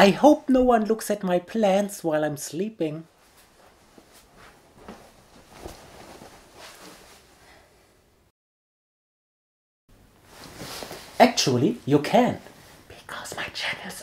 I hope no one looks at my plants while I'm sleeping. Actually, you can, because my channel's